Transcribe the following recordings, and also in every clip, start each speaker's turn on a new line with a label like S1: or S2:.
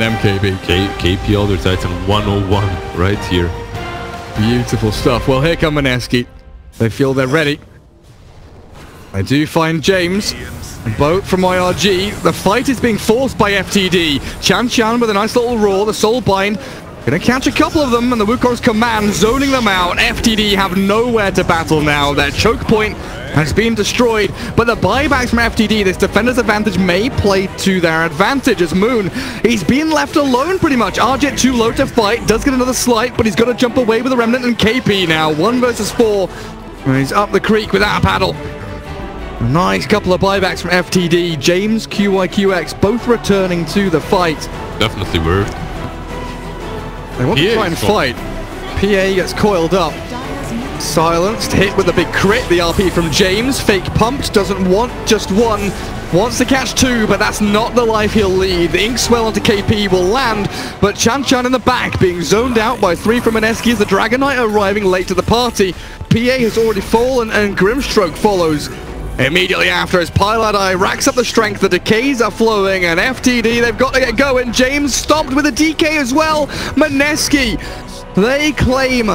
S1: And MKB.
S2: K KP Elder Titan 101 right here.
S1: Beautiful stuff. Well, here come Mineski. They feel they're ready. I do find James. Boat from IRG. The fight is being forced by FTD. Chan Chan with a nice little roar. The soul bind. Gonna catch a couple of them, and the Wukong's command zoning them out. FTD have nowhere to battle now. Their choke point has been destroyed, but the buybacks from FTD, this defender's advantage may play to their advantage as Moon, he's been left alone pretty much. Ahjit too low to fight, does get another slight, but he's got to jump away with a Remnant and KP now. One versus four. He's up the creek without a paddle. A nice couple of buybacks from FTD. James, QYQX, both returning to the fight.
S2: Definitely worth.
S1: They want to try and fight. PA gets coiled up. Silenced, hit with a big crit. The RP from James. Fake pumped, doesn't want just one. Wants to catch two, but that's not the life he'll lead. The Inkswell onto KP will land, but Chan Chan in the back being zoned out by three from Mineski as the Dragon Knight arriving late to the party. PA has already fallen and Grimstroke follows. Immediately after, as Pilot Eye racks up the strength, the decays are flowing, and FTD, they've got to get going. James stopped with a DK as well. Mineski, they claim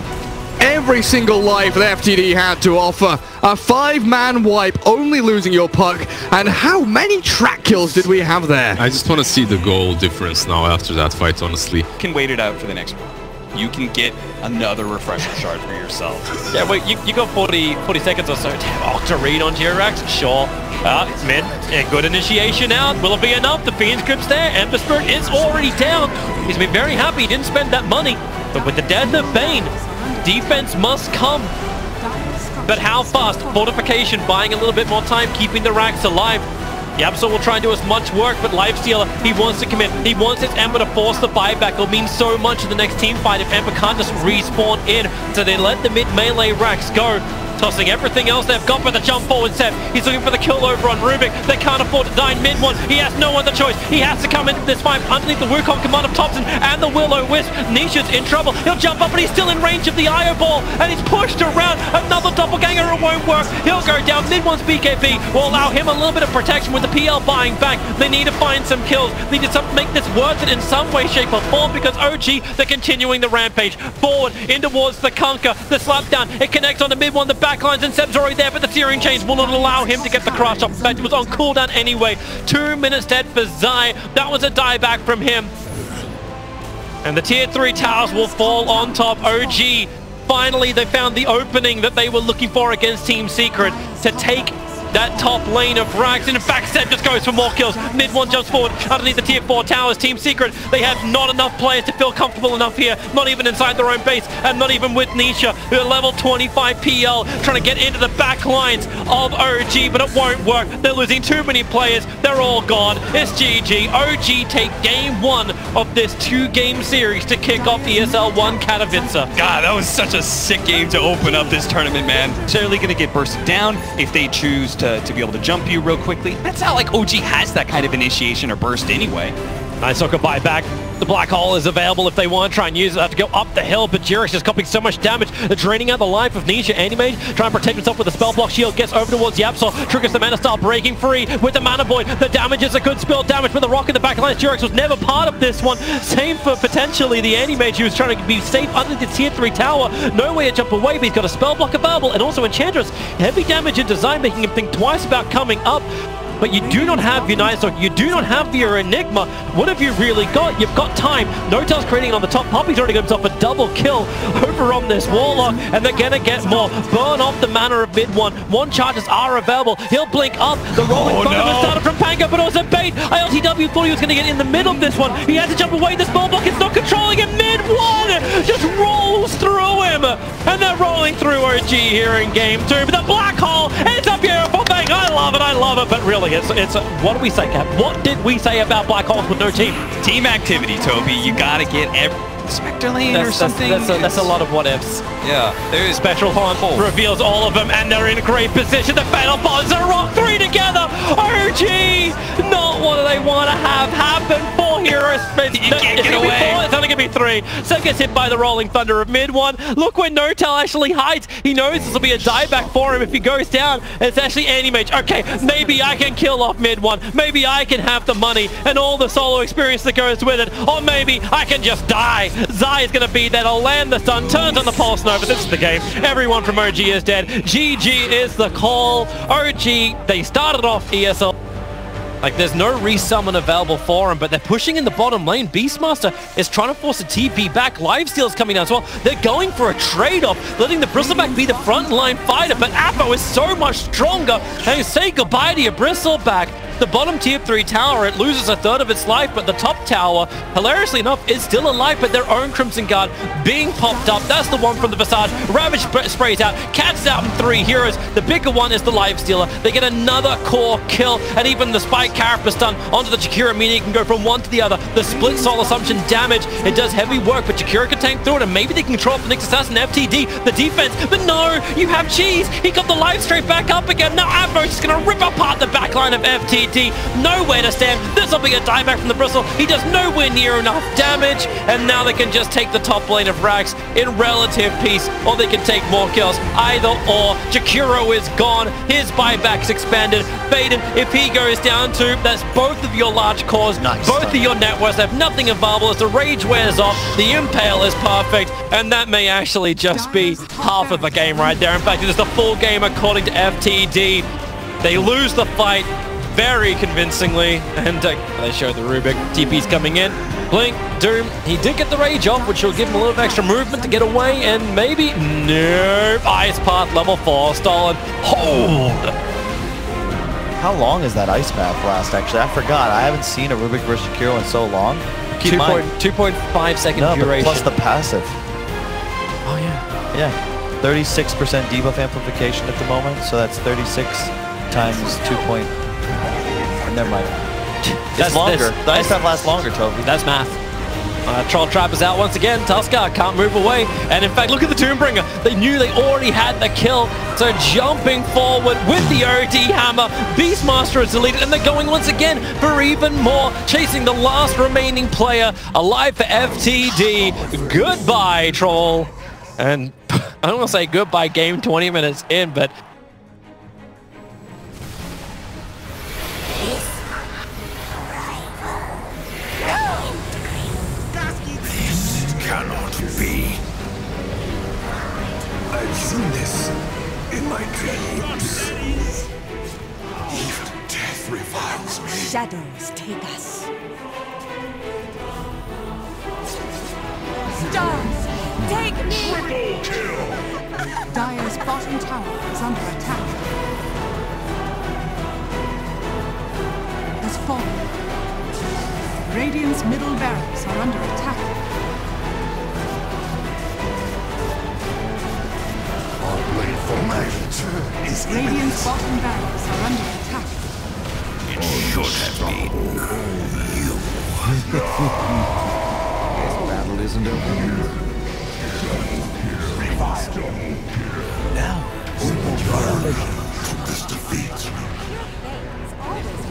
S1: every single life that FTD had to offer. A five-man wipe, only losing your puck. And how many track kills did we have there?
S2: I just want to see the goal difference now after that fight, honestly.
S3: You can wait it out for the next one. You can get another refresher shard for yourself.
S4: Yeah, wait, you, you got 40, 40 seconds or so. Damn, Octa read on JerAx? Sure. Uh, mid, a good initiation out. Will it be enough? The Fiend's Grip's there. Ember Spirit is already down. He's been very happy he didn't spend that money. But with the death of Bane, defense must come. But how fast? Fortification, buying a little bit more time, keeping the racks alive. YapzOr will try and do as much work, but Lifestealer, he wants to commit. He wants his Ember to force the buyback. It'll mean so much in the next team fight if Ember can't just respawn in. So they let the mid melee racks go. Tossing everything else they've got for the jump forward set. He's looking for the kill over on Rubik. They can't afford to die in MidOne. He has no other choice. He has to come into this fight underneath the Wukong command of Topson and the Willow Wisp. Nisha's in trouble. He'll jump up, but he's still in range of the IO ball. And he's pushed around. Another doppelganger. It won't work. He'll go down. MidOne's BKB will allow him a little bit of protection with the PL buying back. They need to find some kills. They need to make this worth it in some way, shape, or form because OG, they're continuing the rampage. Forward, in towards the Conquer, the slap down. It connects on the MidOne, the backlines, and Ceb's already there, but the Searing Chains will not allow him to get the. In fact, it was on cooldown anyway. Two minutes dead for Zai. That was a dieback from him. And the tier 3 towers will fall on top. OG, finally they found the opening that they were looking for against Team Secret to take that top lane of Rax. And in fact, Ceb just goes for more kills. MidOne jumps forward underneath the tier 4 towers. Team Secret, they have not enough players to feel comfortable enough here. Not even inside their own base. And not even with Nisha, who are level 25 PL, trying to get into the back lines of OG. But it won't work. They're losing too many players. They're all gone. It's GG. OG take game one of this two-game series to kick off ESL 1 Katowice.
S3: God, that was such a sick game to open up this tournament, man. Certainly going to get bursted down if they choose to, to be able to jump you real quickly. That's not like OG has that kind of initiation or burst anyway.
S4: Nice soccer buyback. The black hole is available if they want to try and use it. Have to go up the hill, but JerAx is copying so much damage. They're draining out the life of Nisha. Anti-Mage trying to protect himself with a spell block shield. Gets over towards YapzOr. Triggers the mana star breaking free with the mana void. The damage is a good spell damage, but the rock in the back line. JerAx was never part of this one. Same for potentially the Anti-Mage who was trying to be safe under the tier 3 tower. No way to jump away, but he's got a spell block available and also Enchantress. Heavy damage in design, making him think twice about coming up but you do not have your Nightsock, you do not have your Enigma. What have you really got? You've got time. N0tail's creating it on the top. Poppy's already got himself a double kill over on this Warlock, and they're gonna get more. Burn off the mana of MidOne. One charges are available. He'll blink up. The roll rolling
S3: Oh,
S4: thunder
S3: no.
S4: started from Pango, but also bait. ILTW thought he was gonna get in the middle of this one. He had to jump away. This ball block is not controlling him. Mid one just rolls through him, and they're rolling through OG here in game two. But the black hole, it's a beautiful I love it. I love it. But really, it's it's what do we say, Cap? What did we say about black holes with no team?
S3: Team activity, Toby. You got to get every... Spectre Lane or
S4: That's, that's,
S3: something.
S4: that's, a, that's a lot of what ifs.
S3: Yeah, there's
S4: Special Hunt reveals all of them, and they're in a great position. The Fatal Bonds are rock three together. OG, not what they want to have happen It's,
S3: You can't
S4: it's
S3: get away.
S4: four, it's only going to be three. Ceb gets hit by the Rolling Thunder of MidOne. Look where N0tail actually hides. He knows this will be a dieback for him if he goes down. It's actually Anti-Mage. Okay, maybe I can kill off MidOne. Maybe I can have the money and all the solo experience that goes with it. Or maybe I can just die. Zai is going to be there to land the stun, turns on the Pulse Nova. This is the game. Everyone from OG is dead. GG is the call. OG, they started off ESL. Like, there's no resummon available for him, but they're pushing in the bottom lane. Beastmaster is trying to force a TP back. Lifesteal's coming down as well. They're going for a trade-off, letting the Bristleback be the frontline fighter, but Apo is so much stronger. You say goodbye to your Bristleback. The bottom tier 3 tower, it loses a third of its life, but the top tower, hilariously enough, is still alive, but their own Crimson Guard being popped up. That's the one from the Visage. Ravage sp- sprays out, Cat's out in three heroes. The bigger one is the Life Stealer. They get another core kill, and even the Spike Carapace stun onto the Jakiro, meaning it can go from one to the other. The split soul assumption damage, it does heavy work, but Jakiro can tank through it, and maybe they can control the next assassin FTD, the defense. But no, you have Cheese. He got the life straight back up again. Now Avro's just going to rip apart the backline of FTD. Nowhere to stand. This will be a dieback from the Bristle. He does nowhere near enough damage, and now they can just take the top lane of Rax in relative peace, or they can take more kills. Either or. Jakiro is gone. His buyback's expanded. Baden, if he goes down too, that's both of your large cores,
S5: Nice.
S4: both of your networks have nothing available as the rage wears off. The impale is perfect, and that may actually just be half of the game right there. In fact, it is the full game according to FTD. They lose the fight very convincingly, and uh, they show the Rubik. TP's coming in. Blink, Doom. He did get the rage off, which will give him a little extra movement to get away, and maybe nope. Ice path level four stolen. Hold.
S5: How long is that ice path last, actually? I forgot. I haven't seen a Rubik versus Jakiro in so long. Keep in mind,
S4: 2.5 second
S5: no,
S4: duration.
S5: plus the passive.
S4: oh yeah.
S5: Yeah. 36% debuff amplification at the moment, so that's 36 times 2 point... Never mind.
S4: That's-
S5: It's longer.
S4: that's-
S5: The ice path lasts longer, Toby.
S4: That's math. Uh, Troll Trap is out once again. Tuskar can't move away. And in fact, look at the Tombbringer. They knew they already had the kill. So jumping forward with the OD hammer, Beastmaster is deleted. And they're going once again for even more. Chasing the last remaining player alive for FTD. Goodbye, Troll. And I don't want to say goodbye game 20 minutes in, but
S6: cannot be. I've seen this in my dreams. Even death reviles me.
S7: Shadows take us. Stars, take me!
S6: Triple kill.
S7: Dire's bottom tower is under attack. Has fallen. Radiant's middle barracks are under attack.
S6: Is
S7: Radiant's bottom barracks are under attack. It should have been you.
S6: this battle isn't over.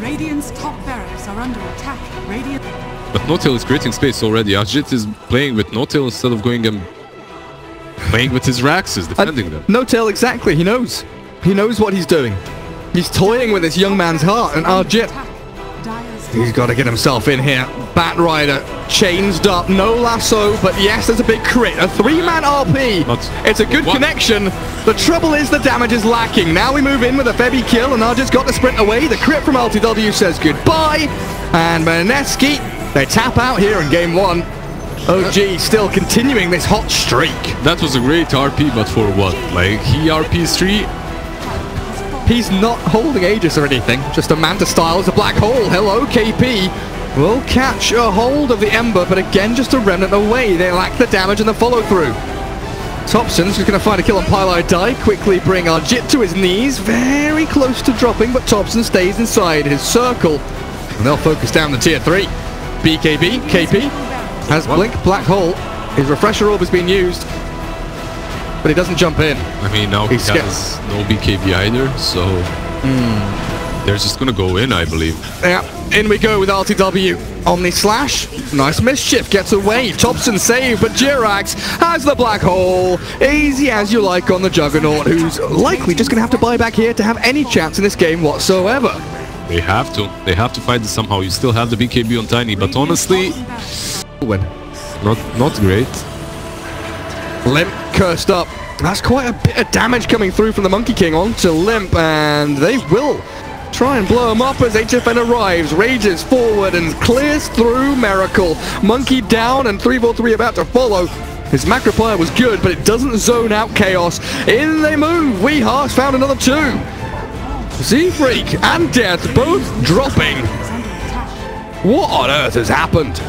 S7: Radiant's top barracks are under attack. Radiant
S2: But N0tail is creating space already. Ahjit is playing with N0tail instead of going and playing with his Raxes, defending them.
S1: N0tail exactly. He knows. He knows what he's doing. He's toying with this young man's heart, and
S7: Ahjit.
S1: He's got to get himself in here. Bat Rider, changed up, no lasso, but yes, there's a big crit. A three-man RP. It's a good connection. The trouble is the damage is lacking. Now we move in with a Febby kill, and Ahjit's got the sprint away. The crit from LTW says goodbye. And Mineski, they tap out here in game one. OG still continuing this hot streak.
S2: That was a great RP, but for what? Like, he RPs 3,
S1: He's not holding Aegis or anything, just a Manta style as a black hole. Hello, KP. Will catch a hold of the Ember, but again, just a remnant away. They lack the damage and the follow through. Topson's just going to find a kill on Pylai Die, quickly bring Ahjit to his knees, very close to dropping, but Topson stays inside his circle. And they'll focus down the tier 3. BKB, KP, has Blink Black Hole. His refresher orb has been used, but he doesn't jump in.
S2: I mean, now he has no BKB either, so hmm. they're just gonna go in, I believe.
S1: Yeah, in we go with RTW. Omni Slash, nice mischief, gets away. Topson save, but JerAx has the black hole. Easy as you like on the Juggernaut, who's likely just going to have to buy back here to have any chance in this game whatsoever.
S2: They have to. They have to fight this somehow. You still have the BKB on Tiny, but honestly,
S1: Win.
S2: not not great.
S1: Limmp cursed up. That's quite a bit of damage coming through from the Monkey King onto Limmp, and they will try and blow him up as HFN arrives, rages forward and clears through Miracle. Monkey down and 343 about to follow. His Macropyre was good, but it doesn't zone out Chaos. In they move. We Weehas found another two. Z-Freak and Death both dropping. What on earth has happened?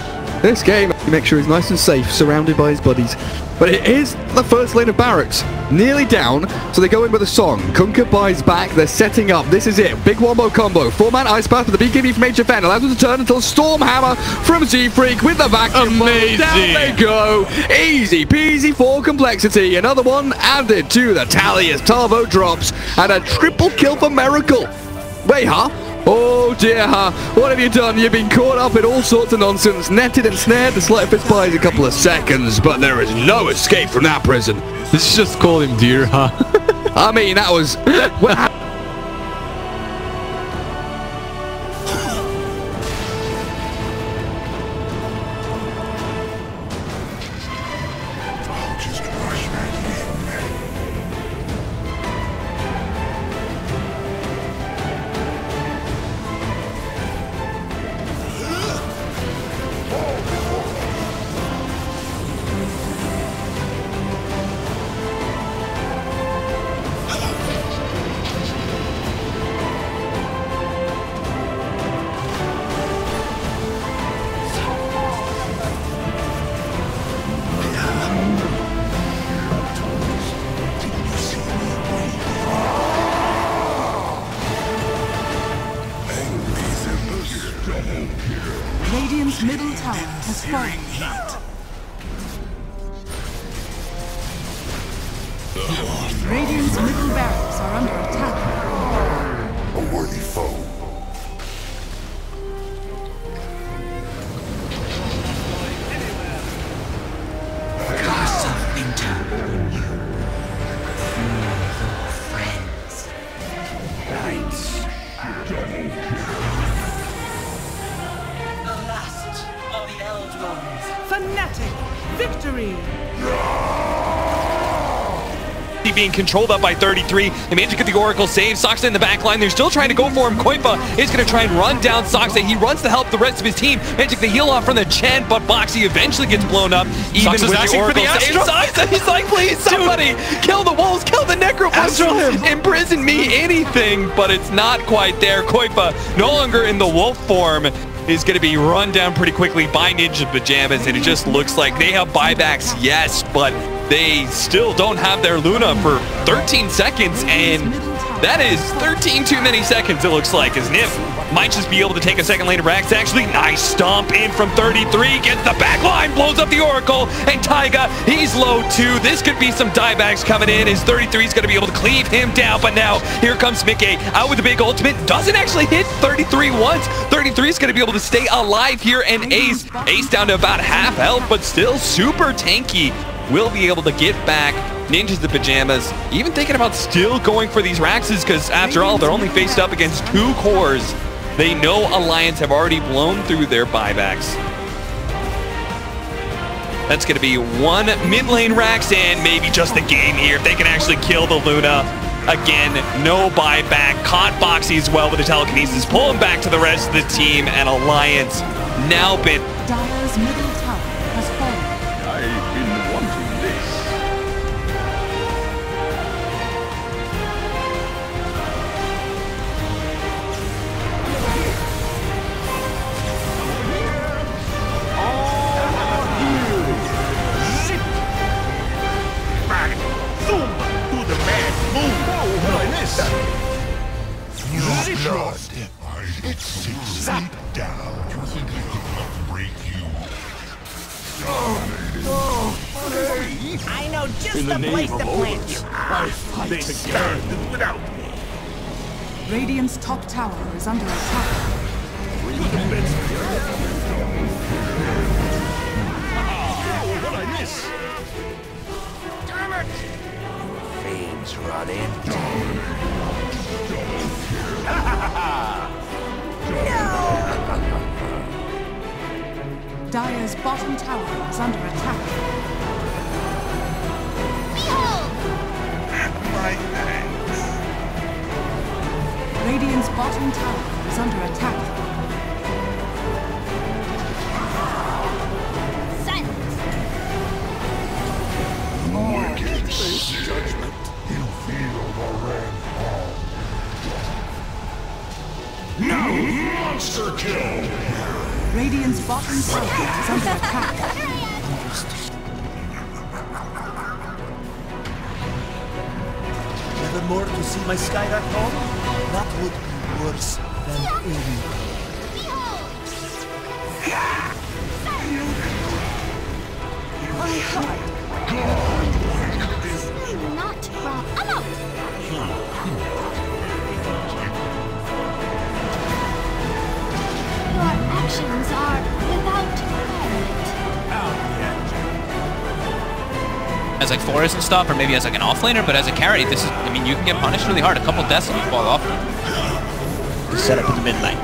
S1: This game, make sure he's nice and safe, surrounded by his buddies. But it is the first lane of barracks, nearly down, so they go in with a song. Kunka buys back, they're setting up. This is it. Big wombo combo. Four-man ice path with the BKB from HFN allows them to turn until Stormhammer from Z-Freak with the vacuum.
S2: Amazing.
S1: Down they go. Easy peasy for complexity. Another one added to the tally as Tarvo drops. And a triple kill for Miracle. Wait, huh? Oh dear, huh? What have you done? You've been caught up in all sorts of nonsense, netted and snared. The sleight of fist buys a couple of seconds, but there is no escape from that prison.
S2: Let's just call him dear, huh?
S1: I mean, that was.
S7: tower has fallen. Fnatic victory!
S3: being controlled up by 33. They managed to get the Oracle save. Soxa in the back line. They're still trying to go for him. Koifa is going to try and run down Soxa. He runs to help the rest of his team. And took the heal off from the Chen, but Boxi eventually gets blown up. Even
S4: Soxa's
S3: with
S4: asking
S3: the
S4: for the
S3: Oracle save. Soxa, he's like, please, somebody, kill the wolves, kill the
S4: Astro him.
S3: Necroblast, imprison me, anything, but it's not quite there. Koifa, no longer in the wolf form, is going to be run down pretty quickly by Ninja Pajamas, and it just looks like they have buybacks, yes, but they still don't have their Luna for 13 seconds, and that is 13 too many seconds, it looks like, as Nip might just be able to take a second lane of Rax. Actually, nice stomp in from 33, gets the back line, blows up the Oracle, and Taiga, he's low too. This could be some diebacks coming in, as 33 is going to be able to cleave him down, but now here comes Mickey out with the big ultimate, doesn't actually hit 33 once. 33 is going to be able to stay alive here, and Ace, Ace down to about half health, but still super tanky. Will be able to get back Ninjas the Pajamas, even thinking about still going for these Raxes, because after all, they're only faced up against two cores. They know Alliance have already blown through their buybacks. That's going to be one mid lane Rax and maybe just the game here if they can actually kill the Luna. Again, no buyback. Caught Boxi as well with the telekinesis. Pull him back to the rest of the team and Alliance now been
S6: Your blood. It sinks deep down. Break you.
S8: I know just the, place to plant you.
S6: I fight stand without me.
S7: Radiant's top tower is under attack.
S6: Oh, what I miss? Damn it!
S8: Veins run in.
S7: Dire's bottom tower is under attack. Behold!
S6: At my thanks.
S7: Radiant's bottom tower is under attack.
S6: Now, monster kill!
S7: Radiant's bottom tower is under attack.
S8: Never more to see my sky Skyrack home? That would be worse than any.
S9: Not Your actions are without merit.
S10: as like Forest and stuff, or maybe as like an offlaner, but as a carry, this is, I mean, you can get punished really hard. A couple deaths and you fall off.
S5: to set up in the mid lane.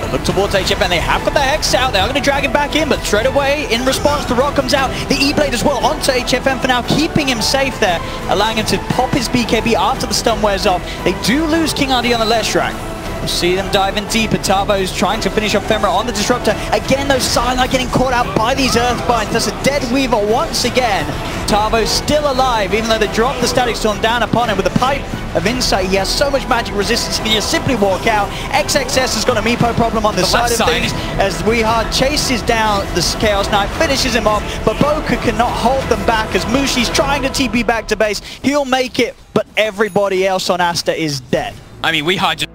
S5: They look towards HFN, they have got the Hex out, they are going to drag him back in, but straight away, in response, the Rock comes out, the E-Blade as well onto HFN for now, keeping him safe there, allowing him to pop his BKB after the stun wears off. They do lose King RD on the last Leshrac. See them diving deeper. Tavo's trying to finish off Femra on the Disruptor. Again, those Psylocke getting caught out by these Earthbinds. That's a dead Weaver once again. Tavo's still alive, even though they dropped the Static Storm down upon him with a Pipe of Insight. He has so much magic resistance, he can just simply walk out. XXS has got a Meepo problem on the,
S10: The
S5: side of
S10: side.
S5: things as Weehard chases down the Chaos Knight, finishes him off, but Boka cannot hold them back as Mushi's trying to TP back to base. He'll make it, but everybody else on Aster is dead.
S10: I mean, we had just